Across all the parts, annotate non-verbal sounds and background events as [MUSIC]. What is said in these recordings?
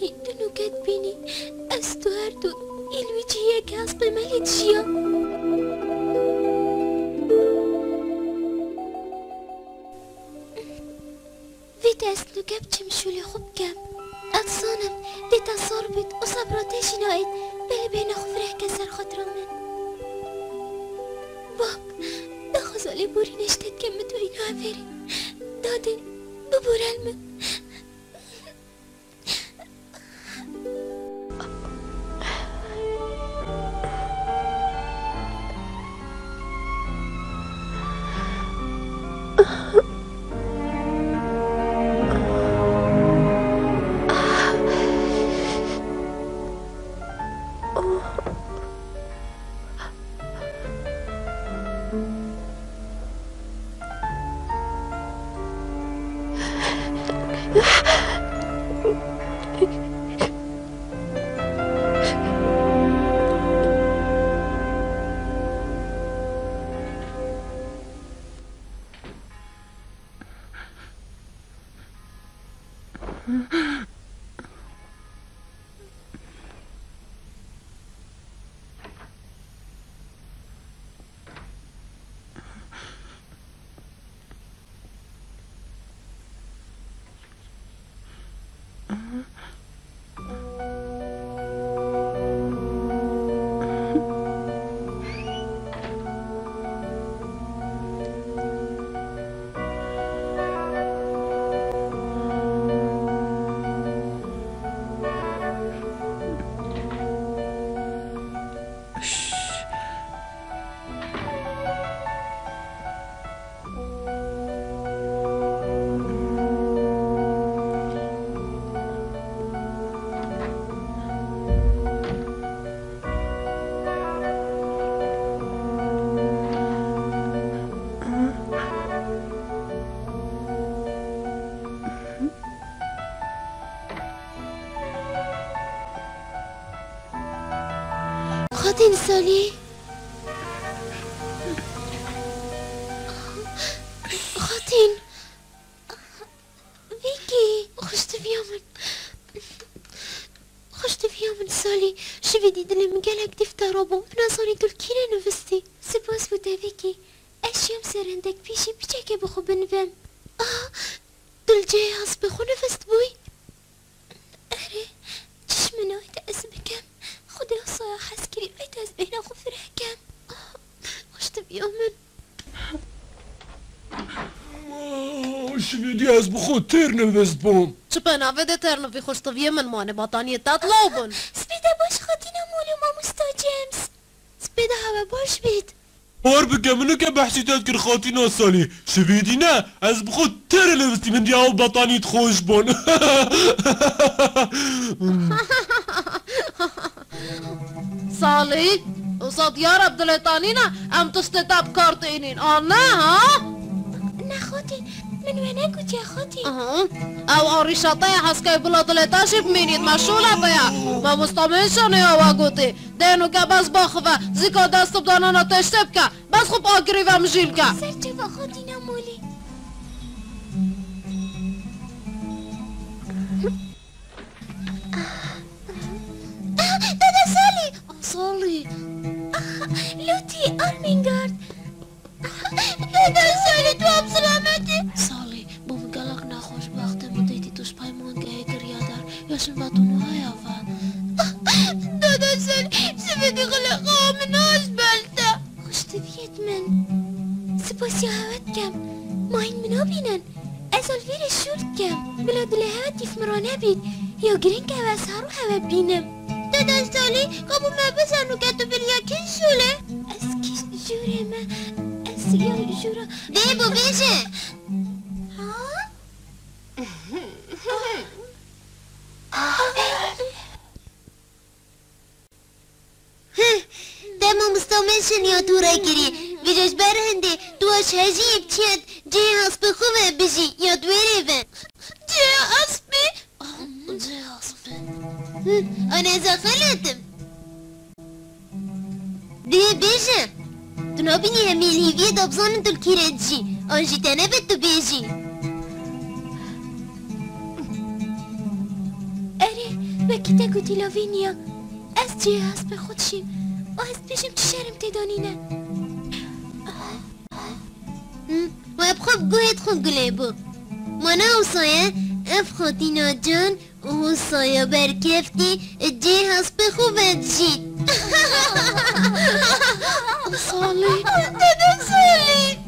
وکی دنوکت بینی. از تو هر دو. ایلویجی یک هست به ملی چیا ویت از نوکب چمشولی خوب کم اتصانم دیتا صار بید و صبراتش ناید. بلی بین خفره کسر خاطرامن باب دخوزالی بوری نشتت که متو اینا افری دادن Martin sunny. از بخود تر نوست بوم. چه پناوه ده ترنوی خوشتویه من مانه باتانی تطلو بون. سپیده باش خاطینا مولو ماموستا جیمز. سپیده هوا باش بید. بار بکمنو که بحثی تاد کر خاطی ناسالی. شویدی نه از بخود تر نوستی من دیاو بطانیت خوش بون. [LAUGHS] [LAUGHS] سالی وصاد يا رب دلتانينا ام تستتاب كارتينين اه ها نه خاطی من وینه گوتی خاطی. اه او آریشاته هسکای بلا دلتاشی بمینید مشوله بیا. ما مستمنشانه یا واگوتی. دینو که بس باخوه. زیکا دست بدانانا تشتب که. بس خوب آگری و که. سر چه مستومنشن یا دورای گری ویجاش برهنده دواش هجیب چید جه هست بخوه بجی. یا دویره بن جه اسبی جه آسفه آنه ازا خلاتم ده بیشه تو نابینی همیل هیویه دابزان دل کیره جی. آنجی تنه بد تو بیجی اره وکی تگو تیلاوینیا از جه هست به خودشیم. و از پیشم چه شرم تدانینه و ابخوب گوهت خوب گله بو. مانا او اف جان او سایه برکفتی جه هست بخوبت جید سالی. دادا سالی.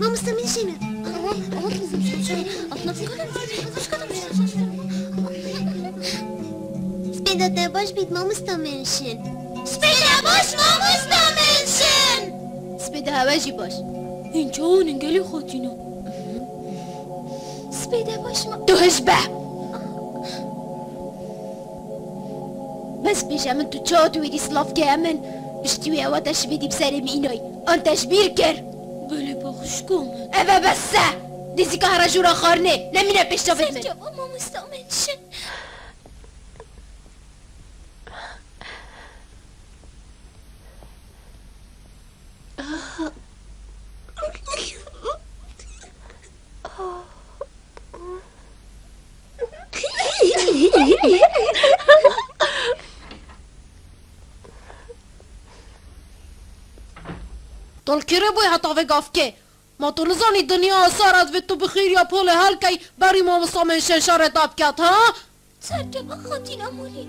ما مستمين شنو تباش بيت ما مستمين شن سبيدا باش ما مستمين شن سپیده هواجی باش اینجا اون انگلی خاطینا سپیده باش ما تو هشبه بس پیش من تو چا تو ویدی سلاف که من بشتوی اوا تشبیدی بسرم اینای آن تشبیر کر کنم اوه بسه. دیزی که هر جورا خارنه نمینه پیش تا سر من جواب ما مستعمل شن طول کره بوی حتا و گافکه ما تو نزانی دنیا سارت و تو بخیر یا پول هل کی بری ما مستامن شنشار تاب کت ها؟ سر جواب خاطینا مولی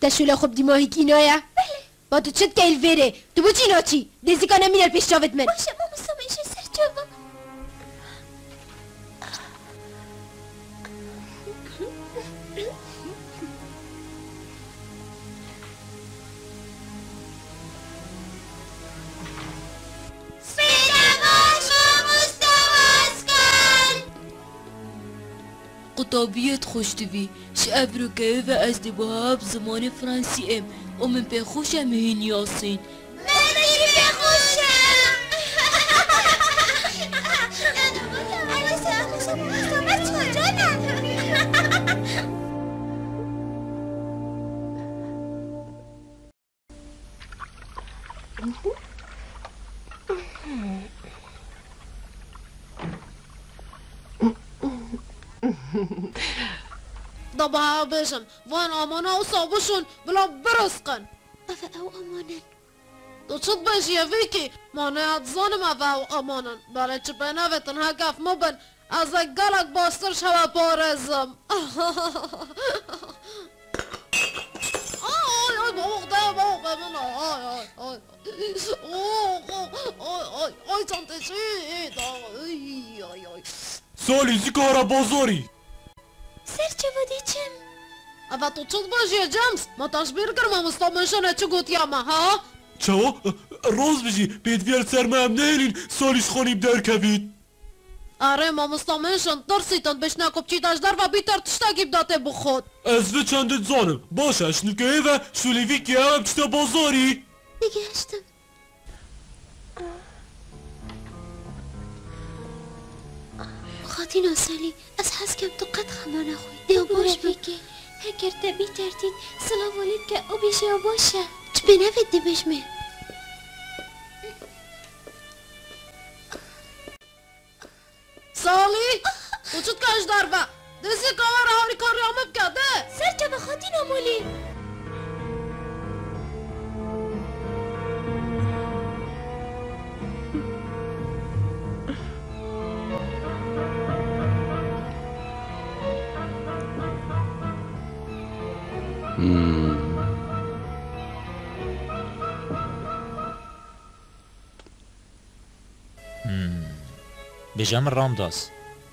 تشوله خوب دی ماهی کینایا بله. با تو چت که الویره تو بو چی؟ ناچی دیزی کنه مینر پیش جاوت من. باشه ما مستمعش سرچوبا قطابیت خوش دوی ش افروکه و از دیباب زمان فرانسی ام و من به خوشم بشم وان آمانا و صابوشون بلا برسقن أفا أو أمانا تو چت بشی یا ویکی مانه ات زانم او آمانن برای چه بنویتن ها گف مبن از گلک باستر شوه پارزم آی آی بوق ده بوق من آی آی آی آی آی آی آی چنتشی آی آی آی سالی زی کارا بازاری Սերջևոդիչեմ։ Ավա տուցոտ բաժ եջամս, մատաշբիրգր մամստամ ենշան է չգոտյամա, հա? Չո, ռոզ բժի, պետվեր ծերմայամ նելին, սոլիս խոնիմ դերքևիտ։ Արե մամստամ ենշան, տորսիտ ընտբեշնակով չիտաշ դարվա բիտար տշտագիմ դատե բխոտ։ Ես վեչ անդին դե ձոնը, բաշ աշնուկ էվ է, շուլիվիկ եավ չտե բոզորի։ Իգեշտն։ Ահ։ خاطینا سالی از حس کم تو قد خما نخوی دیو باش بگی هکر تبی ترتید سلام ولید که او بیشه و باشه. چه بنفید دی بشمه سالی وجود کاش در و دزی کار هاری کاری آمد کده سرچوبا خاطینا مولی بجام رامداس.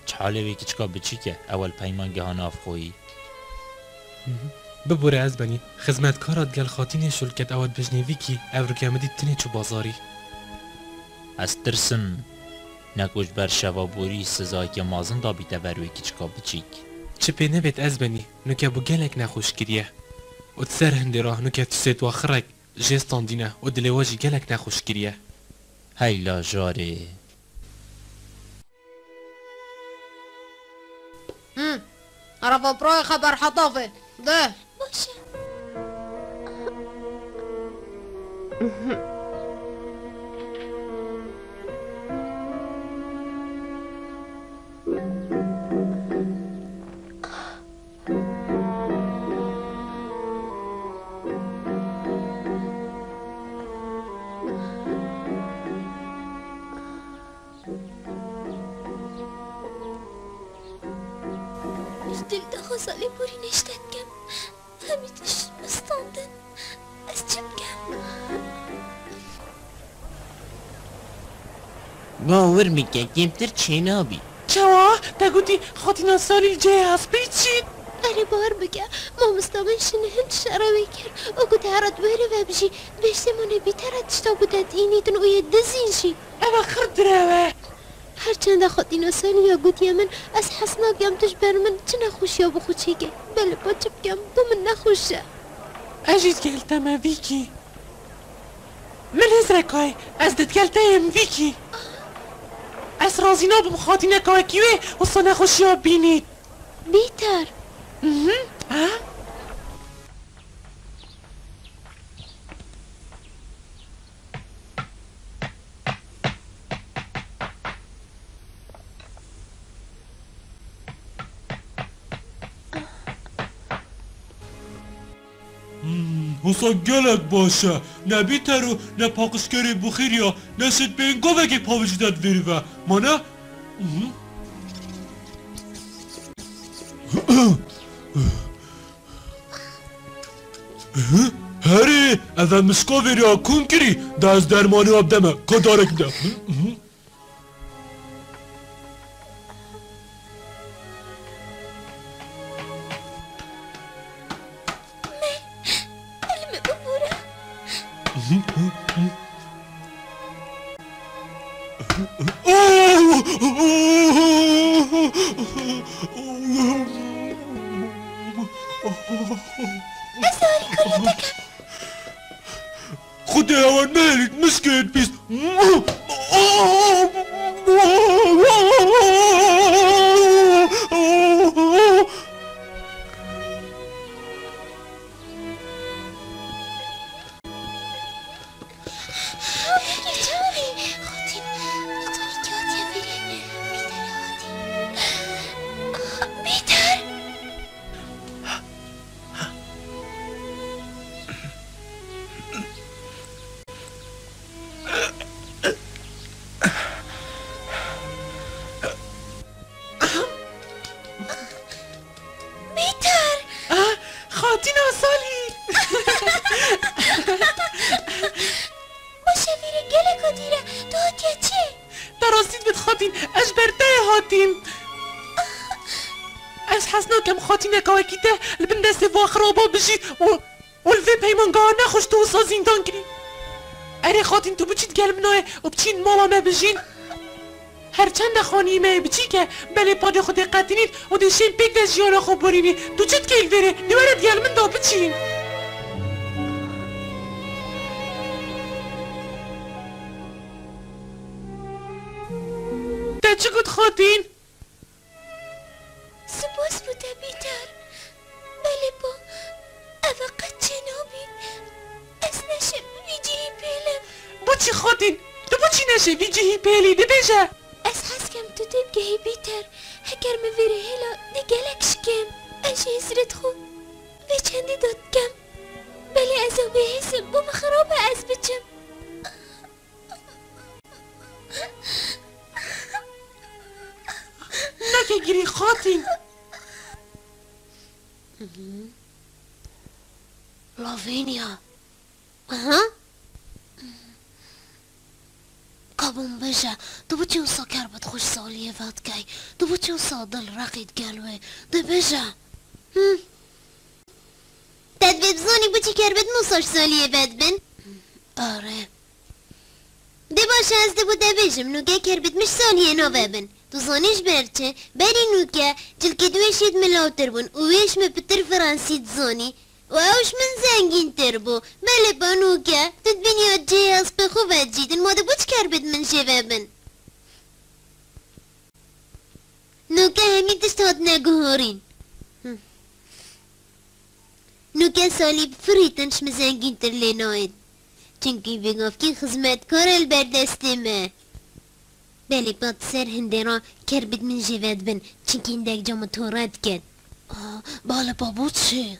چحاله وی کچکا بچی که؟ اول پیمان گهان افخویی ببوره از بنی. خزمتکارات گل خاطینه شلکت اوت بجنیوی کی اورو مدی تنی چو بازاری. از ترسم. نکوش بر شوابوری سزای که مازن دا بیته بروی کچکا بچیک چه پی نبید از بنی. نوکه بو گلک نخوش کریه. وتسارهن هندي راه نكهة الشتوى خرج جيستون دينا ودلي واجي قالك ناخوش كريه هيلا جاري. امم ارفا خبر حطافل ده. میگه گمتر چه نابی چوا دگوتی خاطینا سالی جه هست بیچید اره بار بگه ما مستمنشن هند شراوی کر او گوته هرات ویره و بجی بشتمونه بیترت شتا بودت اینیتن اوی دزین شی. اما خرد روه هرچند خاطینا سالی یا گوتی من از حسنا گم تش بر من چه نخوش یا بخوچی که بله با چپ گم دو من نخوشه. اجید گلتم ویکی. من هزرکای از دت گلتم ویکی. از رازینا بم خاطینه کاکیوه و سانه خوشی ها بینید بیتر ها؟ وسا گلک باشه نه بیترو نه پاقشگری بخیریا نه شد به این گوه که پاوشیدت ویری و ما نه هری از مشکا ویریا کن خداوەند مالت مسکێت بی برده هاتین از حسناکم خاتین کاوکیته لبن دست و خرابا بجید و والفي پیمانگاه نخوش تو وسا زندان کری اره خاتین تو بچید گل مناه و بچین ماما ما بجین. هرچند خانی ما بچی که بله پاد خود قطینید و دشین پیک دست جیانا خوب برینی تو چید که بره؟ نورد گل من دا بچین. ده چه گود خاتین؟ سپاس بوده بیتر بله با اوقات جنابی از نشه ویجی پیلم با چی خاتین؟ تو با چی نشه ویجی پیلی ده بجه از حسکم تو دیب گهی بیتر هکر مویره هلا دی گلک شکم اش هزرت خو به چندی داد کم بله از او به حسم بوم خراب از بچم نکه گیری خاتین لافینیا ها کابون بجا تو بچی و ساکر بد خوش سالیه واد کی تو بچی و سادل رقید گلوه. ده بجا تد ببزانی بچی کر بد نوساش سالیه بد بن. آره. ده باشه از ده بوده بجم نوگه کر بد مش سالیه نو ببن. تو زانیش برچه بری نوگه جلکه دویشید ملاوتر بون اویش مپتر فرانسید زانی و اوش من زنگین تر بو بله بانو که تدبینی جی از بخو و جیدن ماده بوچ کر بد من جوابن نو که همین تشت هاد نگوهارین نو که سالی فریتنش مزنگین تر لیناید چونکی بگاف که خزمتکار البردستمه بله باد سر هندرا کر بد من جواب بن چونکی هندک جامو تورد کد بالا بابو چه؟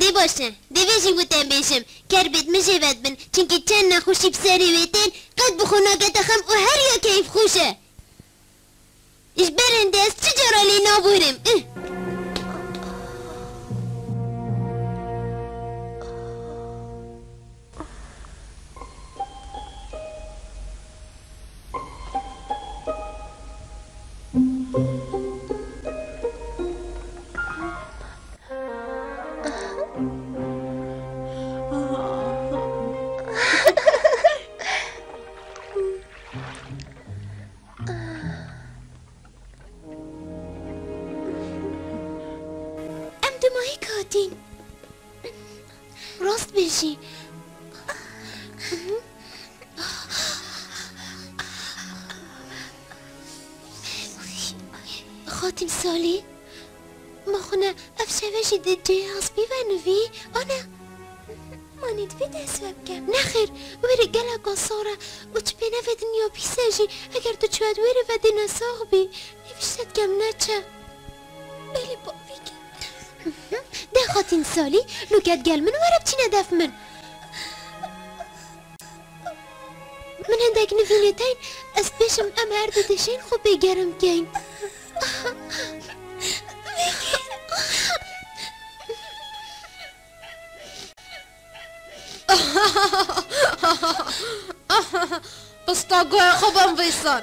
دی باشه دی ویژی بودم بشم کر بید مجود بن چونکه چند نخوشی بسری ویتین قد بخوناگت خم و هر یا کیف خوشه اش برنده از چجورا لی نابورم خاتم سالی ما خونه افشوشی دی جی حسبی و نوی آنه. مانید وی دست کم نخیر ویری گلا گاسارا و چه بینه و دنیا پیسجی اگر تو چواد ویری و دینا ساغ بی. نوشتت کم نچه. خوتي نسالي لو كات قال من ورا بتينا داف من من هنداك نفيلتين اسبيش من ام هرد تشين خو بيقرم كاين بس طاقوا يا خبا مفيصل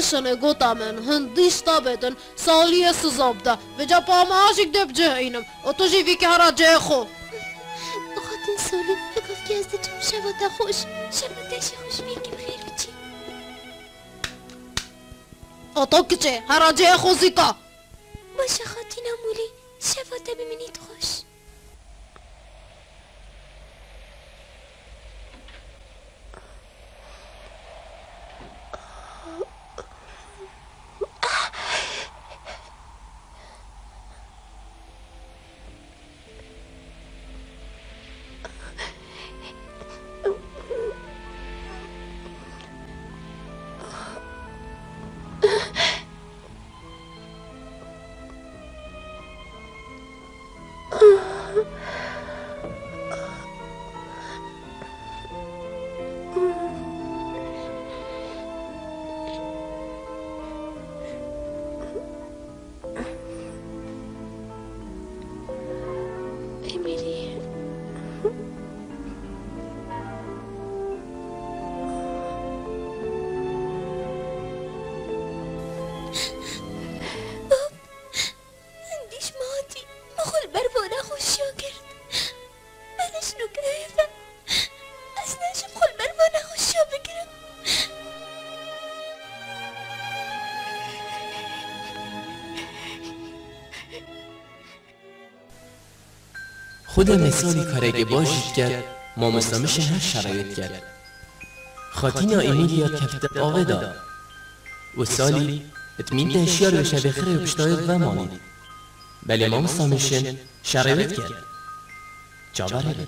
شنه گوتامن هندیش تا بدن سالی و جا عاشق دب جه اینم و تو جیوی که هرا جه خو هاتین سالی بگفت که از دتم شباتا خوش شباتش خوش میگم خیر بچی و تو خود مثالی کارگه باشید کرد ما مسلمش هر شرایط کرد. خاتینا ایمیلیا کفت آوه و سالی اتمین بشه بخره و پشتاید و مانید بله ما مسلمشن شرایط کرد. جا بره